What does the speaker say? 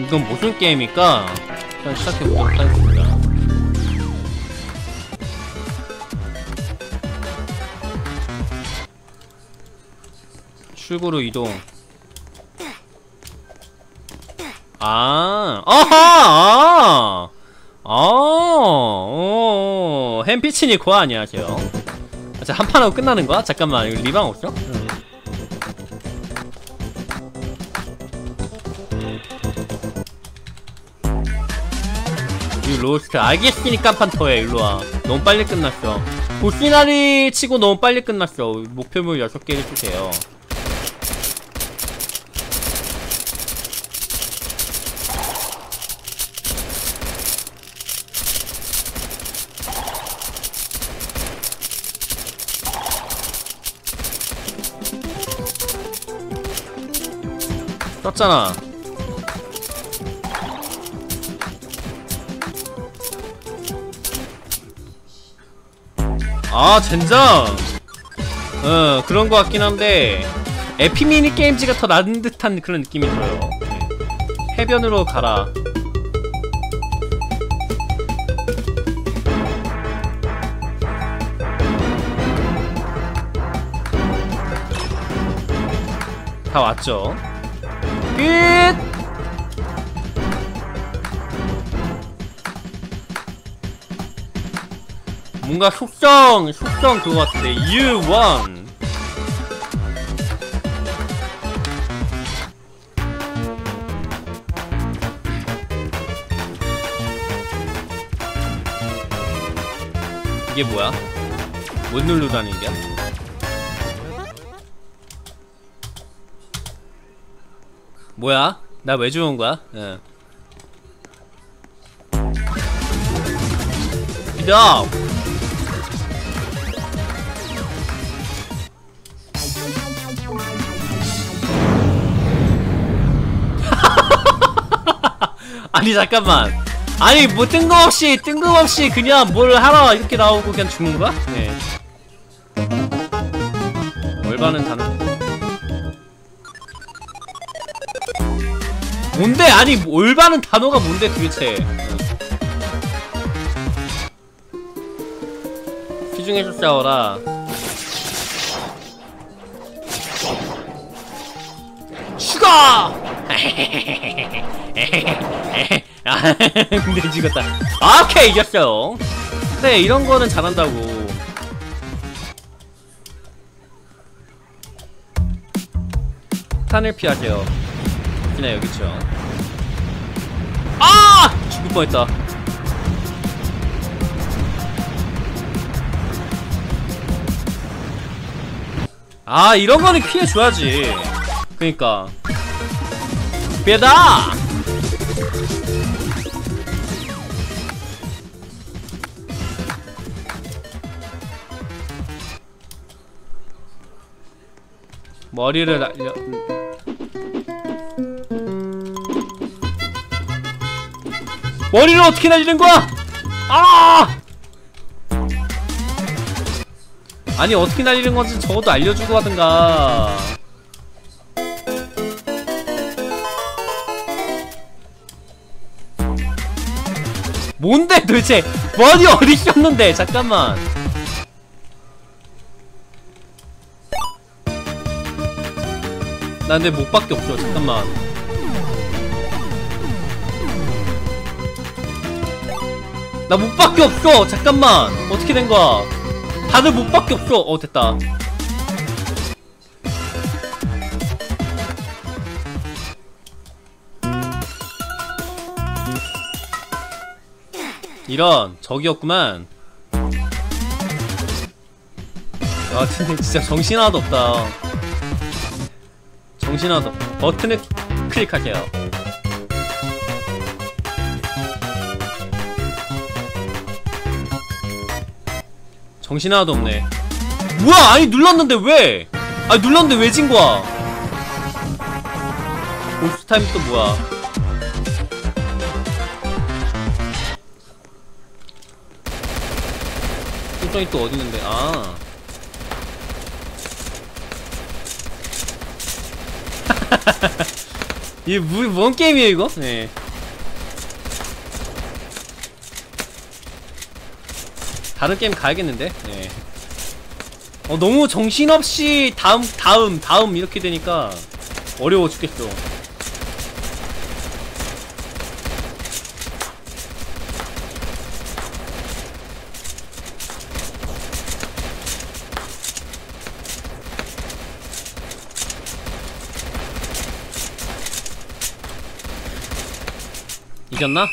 이건 무슨 게임일까? 일단 시작해보도록 하겠습니다. 출구로 이동. 아, 아하! 아! 아, 어, 햄피치니 고아 안녕하세요. 아, 자, 한 판 하고 끝나는 거야? 잠깐만, 이거 리방 없어? 이 로스트 알겠으니까 판터해 일로와. 너무 빨리 끝났어. 보시나리 치고 너무 빨리 끝났어. 목표물 6개를 주세요. 썼잖아 아 젠장. 어 그런 거 같긴 한데 에피미니 게임즈가 더 나은 듯한 그런 느낌이 들어요. 해변으로 가라. 다 왔죠? 끝 뭔가 속성 속성 그거 같은데 won 이게 뭐야? 못 누르다는 게? 뭐야? 나 왜 죽은 거야? 예. 야! 아니 잠깐만. 아니 뭐 뜬금없이 뜬금없이 그냥 뭘 하라 이렇게 나오고 그냥 죽는 거야? 네. 월반은 다는 뭔데? 아니 뭐 올바른 단어가 뭔데 도대체? 시중에서 싸워라 아, 근데 죽었다. 아, 오케이, 이겼어요. 네, 이런 거는 잘한다고. 탄을 피하세요. 혹시나 여기 있죠. 아! 죽을 뻔했다. 아, 이런 거는 피해줘야지. 그니까. 빼다! 머리를 날려 머리를 어떻게 날리는 거야? 아! 아니 어떻게 날리는 건지 적어도 알려주고 하든가 뭔데 도대체? 머리 어디 있었는데 잠깐만. 나 근데 목밖에 없어 잠깐만. 나 목밖에 없어 잠깐만. 어떻게 된 거야? 다들 목밖에 없어. 어 됐다 이런 적이었구만. 아 근데 진짜 정신 하나도 없다. 정신 하나도 없- 버튼을 클릭하세요. 정신 하나도 없네. 뭐야 아니 눌렀는데 왜? 아니 눌렀는데 왜 진 거야? 보스 타임 또 뭐야 설정이 또 어디 있는데 아 이게 뭐, 뭔 게임이에요 이거? 네. 다른 게임 가야겠는데? 네. 어 너무 정신없이 다음 다음 다음 이렇게 되니까 어려워 죽겠어. 이겼나?